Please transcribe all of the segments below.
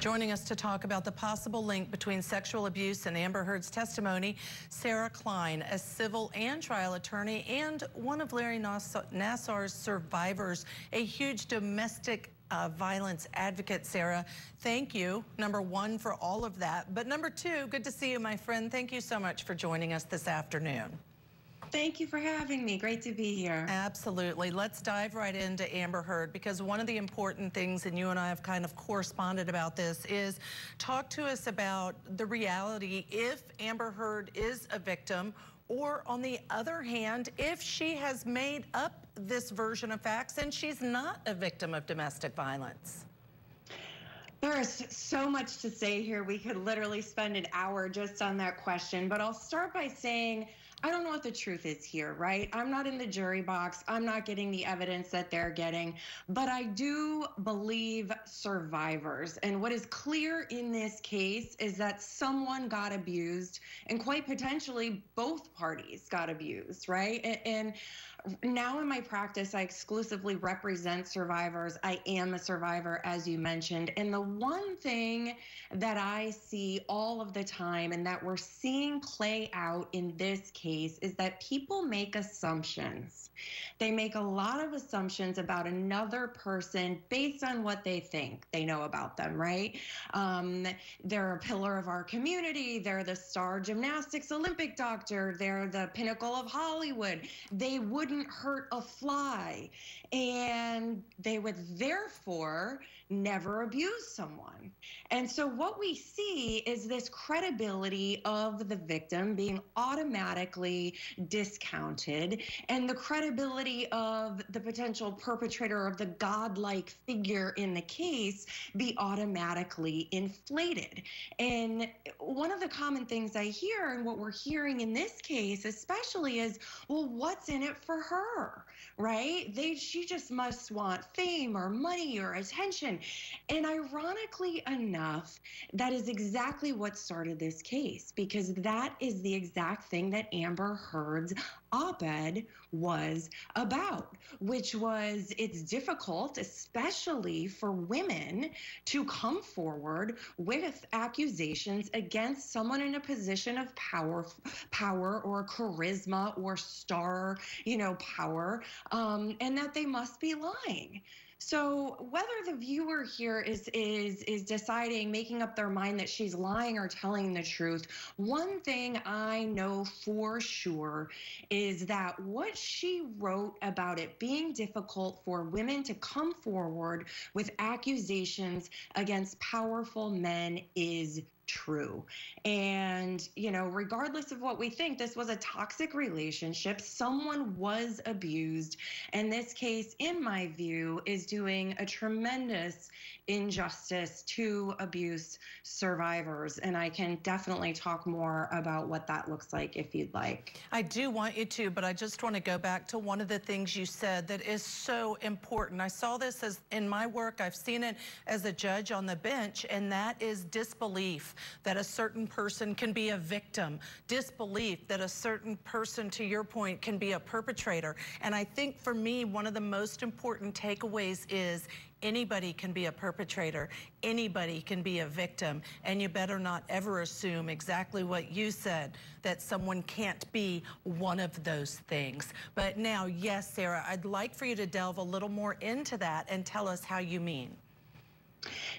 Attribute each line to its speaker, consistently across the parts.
Speaker 1: Joining us to talk about the possible link between sexual abuse and Amber Heard's testimony, Sarah Klein, a civil and trial attorney and one of Larry Nassar's survivors, a huge domestic uh, violence advocate, Sarah. Thank you, number one, for all of that. But number two, good to see you, my friend. Thank you so much for joining us this afternoon.
Speaker 2: Thank you for having me. Great to be here.
Speaker 1: Absolutely. Let's dive right into Amber Heard because one of the important things, and you and I have kind of corresponded about this, is talk to us about the reality if Amber Heard is a victim or on the other hand, if she has made up this version of facts and she's not a victim of domestic violence.
Speaker 2: There is so much to say here. We could literally spend an hour just on that question, but I'll start by saying I don't know what the truth is here, right? I'm not in the jury box. I'm not getting the evidence that they're getting, but I do believe survivors. And what is clear in this case is that someone got abused, and quite potentially both parties got abused, right? And now in my practice, I exclusively represent survivors. I am a survivor, as you mentioned. And the one thing that I see all of the time and that we're seeing play out in this case is that people make assumptions. They make a lot of assumptions about another person based on what they think they know about them, right? Um, they're a pillar of our community. They're the star gymnastics Olympic doctor. They're the pinnacle of Hollywood. They wouldn't hurt a fly. And they would therefore never abuse someone. And so what we see is this credibility of the victim being discounted and the credibility of the potential perpetrator of the godlike figure in the case be automatically inflated. And one of the common things I hear and what we're hearing in this case especially is, well, what's in it for her? Right? They she just must want fame or money or attention. And ironically enough, that is exactly what started this case because that is the exact thing that Amber Heard's op ed was about, which was it's difficult, especially for women, to come forward with accusations against someone in a position of power, power or charisma or star, you know, power, um, and that they must be lying. So whether the viewer here is is is deciding, making up their mind that she's lying or telling the truth, one thing I know for sure is that what she wrote about it being difficult for women to come forward with accusations against powerful men is true. And, you know, regardless of what we think, this was a toxic relationship. Someone was abused. And this case, in my view, is doing a tremendous injustice to abuse survivors. And I can definitely talk more about what that looks like if you'd like.
Speaker 1: I do want you to, but I just want to go back to one of the things you said that is so important. I saw this as in my work, I've seen it as a judge on the bench, and that is disbelief that a certain person can be a victim, disbelief that a certain person, to your point, can be a perpetrator. And I think for me, one of the most important takeaways is Anybody can be a perpetrator. Anybody can be a victim. And you better not ever assume exactly what you said, that someone can't be one of those things. But now, yes, Sarah, I'd like for you to delve a little more into that and tell us how you mean.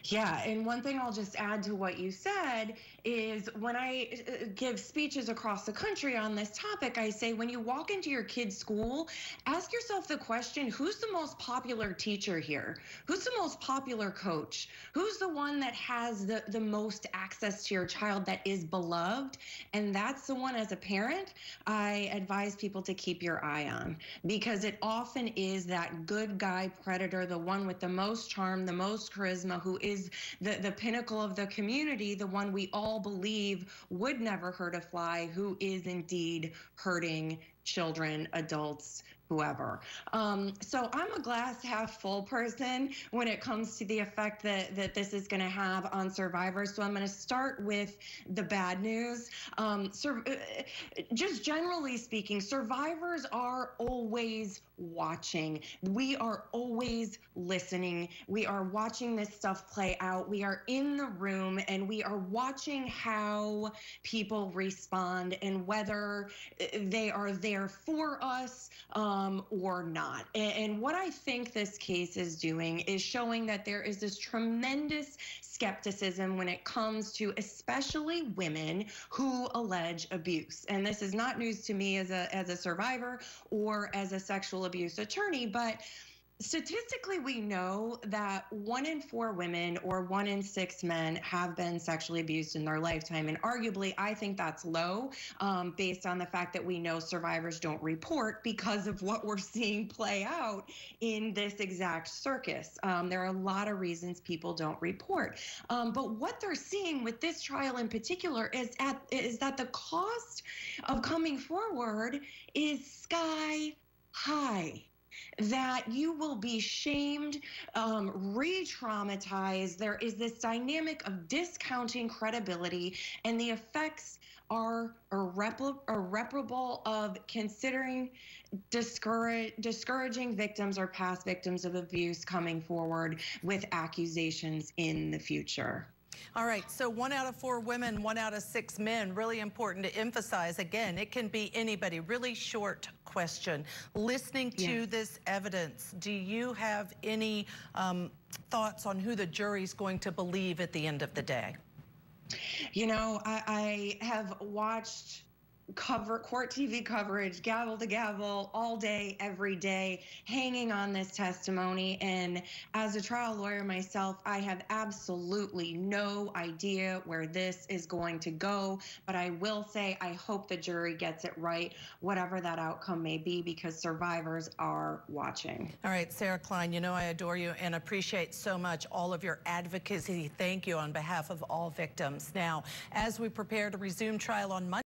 Speaker 2: Yeah, and one thing I'll just add to what you said is when I uh, give speeches across the country on this topic, I say when you walk into your kid's school, ask yourself the question who's the most popular teacher here? Who's the most popular coach? Who's the one that has the, the most access to your child that is beloved? And that's the one as a parent, I advise people to keep your eye on because it often is that good guy predator, the one with the most charm, the most charisma who is the, the pinnacle of the community, the one we all believe would never hurt a fly, who is indeed hurting children, adults, whoever. Um, so I'm a glass half full person when it comes to the effect that, that this is going to have on survivors. So I'm going to start with the bad news. Um, sur- uh, just generally speaking, survivors are always watching. We are always listening. We are watching this stuff play out. We are in the room and we are watching how people respond and whether they are there for us um, Um, or not. And, and what I think this case is doing is showing that there is this tremendous skepticism when it comes to especially women who allege abuse. And this is not news to me as a as a survivor or as a sexual abuse attorney, but Statistically, we know that one in four women or one in six men have been sexually abused in their lifetime. And arguably, I think that's low um, based on the fact that we know survivors don't report because of what we're seeing play out in this exact circus. Um, there are a lot of reasons people don't report. Um, but what they're seeing with this trial in particular is, at, is that the cost of coming forward is sky high that you will be shamed, um, re traumatized. There is this dynamic of discounting credibility, and the effects are irreparable of considering discourage, discouraging victims or past victims of abuse coming forward with accusations in the future.
Speaker 1: All right, so one out of four women, one out of six men, really important to emphasize. Again, it can be anybody. Really short question. Listening to this evidence, do you have any um, thoughts on who the jury's going to believe at the end of the day?
Speaker 2: You know, I, I have watched cover court TV coverage, gavel to gavel, all day, every day, hanging on this testimony. And as a trial lawyer myself, I have absolutely no idea where this is going to go. But I will say, I hope the jury gets it right, whatever that outcome may be, because survivors are watching.
Speaker 1: All right, Sarah Klein, you know I adore you and appreciate so much all of your advocacy. Thank you on behalf of all victims. Now, as we prepare to resume trial on Monday,